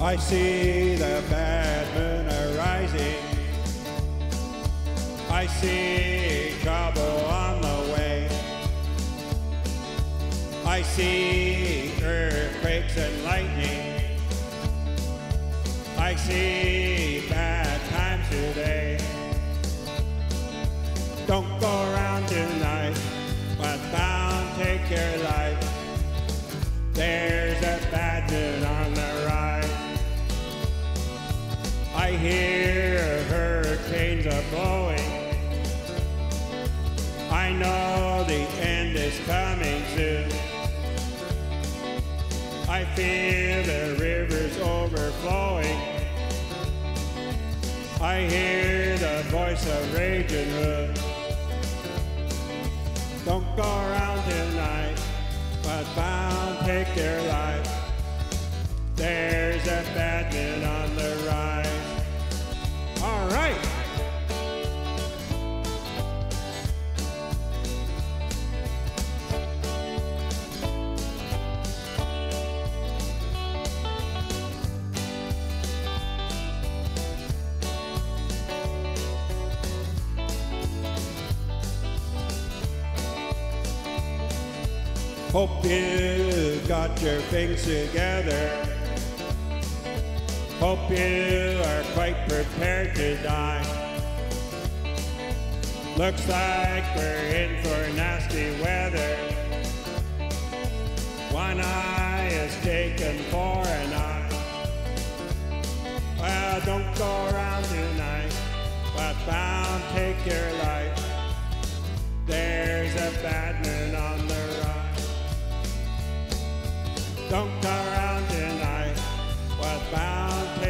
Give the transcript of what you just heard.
I see the bad moon arising. I see trouble on the way. I see earthquakes and lightning. I see bad times today. Don't go around tonight, but bound take your life. There's I hear hurricanes are blowing. I know the end is coming soon. I feel the rivers overflowing. I hear the voice of raging hood. Don't go around tonight, but bound take your life. Hope you got your things together. Hope you are quite prepared to die. Looks like we're in for nasty weather. One eye is taken for an eye. Well, don't go around tonight, but bound take your life. There's a bad Don't turn around tonight. what's bound to